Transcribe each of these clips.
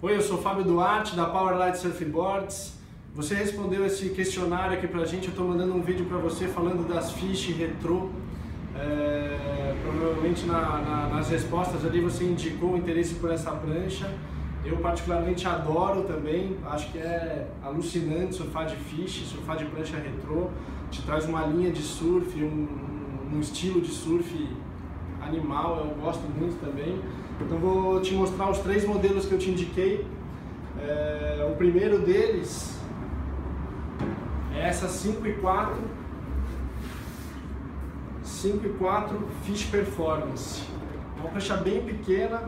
Oi, eu sou Fábio Duarte da Powerlight Surfboards. Você respondeu esse questionário aqui pra gente, eu estou mandando um vídeo para você falando das fish retrô. É, provavelmente na, na, nas respostas ali você indicou o interesse por essa prancha. Eu particularmente adoro também, acho que é alucinante surfar de fish, surfar de prancha retrô. Te traz uma linha de surf, um, um estilo de surf animal, eu gosto muito também. Então vou te mostrar os três modelos que eu te indiquei. É, o primeiro deles é essa 5 e 4 5 e 4 Fish Performance. É uma prancha bem pequena.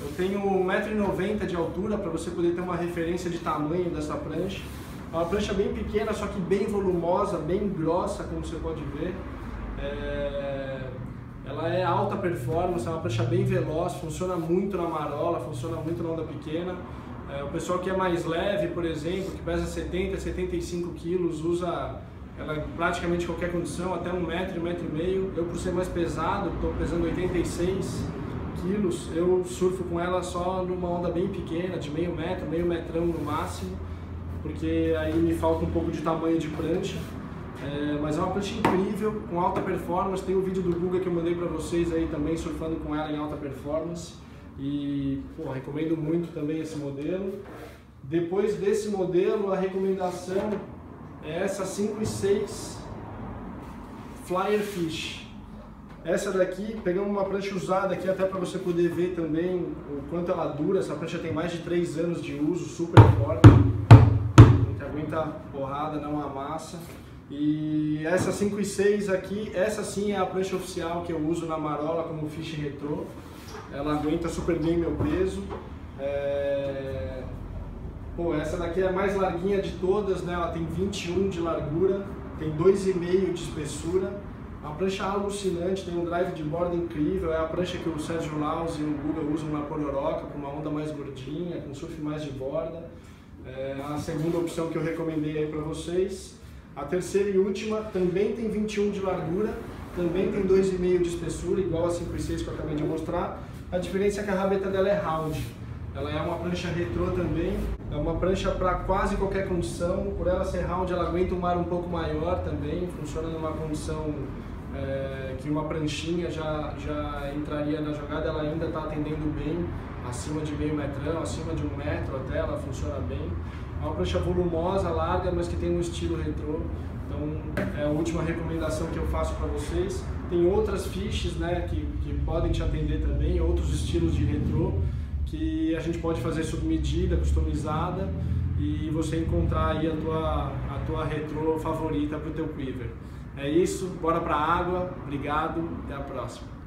Eu tenho 1,90m de altura para você poder ter uma referência de tamanho dessa prancha. É uma prancha bem pequena, só que bem volumosa, bem grossa, como você pode ver. É... Alta performance, é uma prancha bem veloz, funciona muito na marola, funciona muito na onda pequena. É, o pessoal que é mais leve, por exemplo, que pesa 70, 75 quilos, usa ela em praticamente qualquer condição, até um metro, um metro e meio. Eu, por ser mais pesado, estou pesando 86 quilos, eu surfo com ela só numa onda bem pequena, de meio metro, meio metrão no máximo, porque aí me falta um pouco de tamanho de prancha. É, mas é uma prancha incrível, com alta performance. Tem o um vídeo do Guga que eu mandei para vocês aí também, surfando com ela em alta performance. E pô, recomendo muito também esse modelo. Depois desse modelo, a recomendação é essa 5 e 6 Flyer Fish. Essa daqui, pegamos uma prancha usada aqui até para você poder ver também o quanto ela dura. Essa prancha tem mais de 3 anos de uso, super forte. Que aguenta porrada, não amassa. E essa 5 e 6 aqui, essa sim é a prancha oficial que eu uso na marola como fish retrô. Ela aguenta super bem meu peso. É... Pô, essa daqui é a mais larguinha de todas, né? Ela tem 21 de largura, tem 2,5 de espessura. É uma prancha alucinante, tem um drive de borda incrível, é a prancha que o Sérgio Laus e o Guga usam na Pororoca, com uma onda mais gordinha, com surf mais de borda. É a segunda opção que eu recomendei aí para vocês. A terceira e última também tem 21 de largura, também tem 2,5 de espessura, igual a 5 e 6 que eu acabei de mostrar. A diferença é que a rabeta dela é round. Ela é uma prancha retrô também, é uma prancha para quase qualquer condição. Por ela ser round, ela aguenta um mar um pouco maior também, funciona numa condição é, que uma pranchinha já, já entraria na jogada, ela ainda está atendendo bem, acima de meio metrão, acima de um metro até, ela funciona bem. É uma prancha volumosa, larga, mas que tem um estilo retrô. Então é a última recomendação que eu faço para vocês. Tem outras fiches né, que, que podem te atender também, outros estilos de retrô que a gente pode fazer sob medida, customizada e você encontrar aí a tua, a tua retrô favorita para o teu quiver. É isso, bora para a água, obrigado, até a próxima.